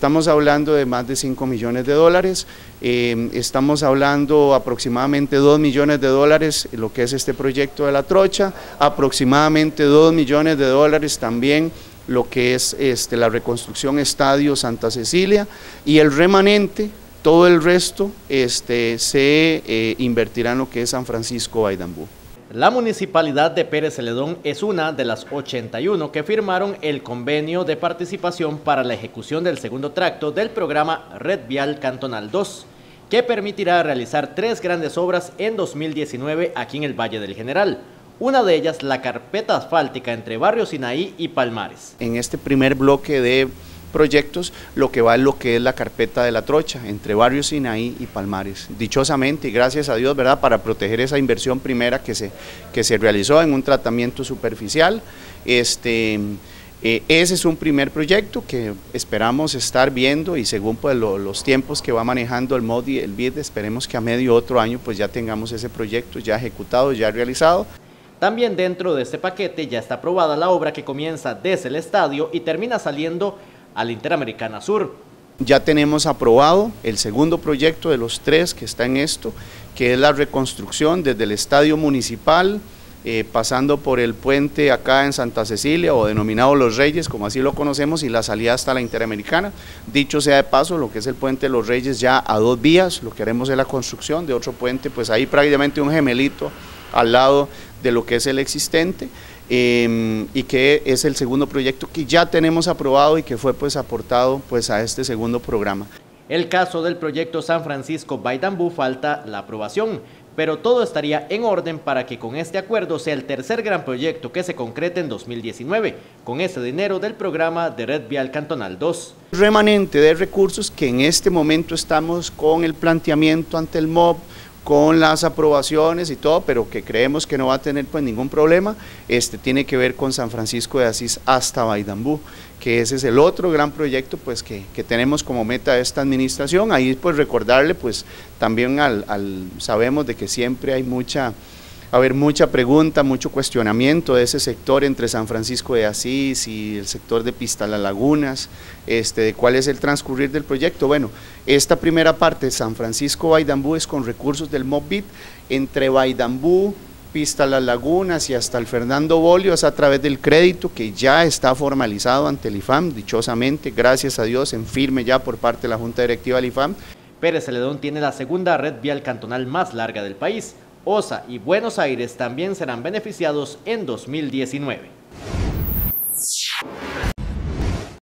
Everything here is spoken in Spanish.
Estamos hablando de más de 5 millones de dólares, eh, estamos hablando aproximadamente 2 millones de dólares lo que es este proyecto de la trocha, aproximadamente 2 millones de dólares también lo que es este, la reconstrucción Estadio Santa Cecilia y el remanente, todo el resto este, se eh, invertirá en lo que es San Francisco Baidambú. La municipalidad de Pérez Celedón es una de las 81 que firmaron el convenio de participación para la ejecución del segundo tracto del programa Red Vial Cantonal 2, que permitirá realizar tres grandes obras en 2019 aquí en el Valle del General. Una de ellas, la carpeta asfáltica entre Barrio Sinaí y Palmares. En este primer bloque de proyectos, lo que va es lo que es la carpeta de la trocha entre Barrio Sinaí y Palmares. Dichosamente y gracias a Dios, ¿verdad? Para proteger esa inversión primera que se, que se realizó en un tratamiento superficial. Este, eh, ese es un primer proyecto que esperamos estar viendo y según pues, los tiempos que va manejando el MODI, el BID, esperemos que a medio otro año pues ya tengamos ese proyecto ya ejecutado, ya realizado. También dentro de este paquete ya está aprobada la obra que comienza desde el estadio y termina saliendo a la Interamericana Sur. Ya tenemos aprobado el segundo proyecto de los tres que está en esto, que es la reconstrucción desde el estadio municipal, eh, pasando por el puente acá en Santa Cecilia o denominado Los Reyes, como así lo conocemos, y la salida hasta la Interamericana. Dicho sea de paso, lo que es el puente Los Reyes ya a dos vías, lo que haremos es la construcción de otro puente, pues ahí prácticamente un gemelito al lado de lo que es el existente. Em, y que es el segundo proyecto que ya tenemos aprobado y que fue pues aportado pues a este segundo programa. El caso del proyecto San Francisco Baidambú falta la aprobación, pero todo estaría en orden para que con este acuerdo sea el tercer gran proyecto que se concrete en 2019, con ese dinero del programa de Red Vial Cantonal 2. Remanente de recursos que en este momento estamos con el planteamiento ante el MOB, con las aprobaciones y todo, pero que creemos que no va a tener pues ningún problema, este tiene que ver con San Francisco de Asís hasta Baidambú, que ese es el otro gran proyecto pues que, que tenemos como meta esta administración, ahí pues recordarle pues también al, al sabemos de que siempre hay mucha haber mucha pregunta, mucho cuestionamiento de ese sector entre San Francisco de Asís y el sector de Pista Las Lagunas, este, de cuál es el transcurrir del proyecto. Bueno, esta primera parte, San Francisco Baidambú, es con recursos del MOBIT, entre Baidambú, Pista Las Lagunas y hasta el Fernando Bolio es a través del crédito que ya está formalizado ante el IFAM, dichosamente, gracias a Dios, en firme ya por parte de la Junta Directiva del IFAM. Pérez Celedón tiene la segunda red vial cantonal más larga del país, OSA y Buenos Aires también serán beneficiados en 2019.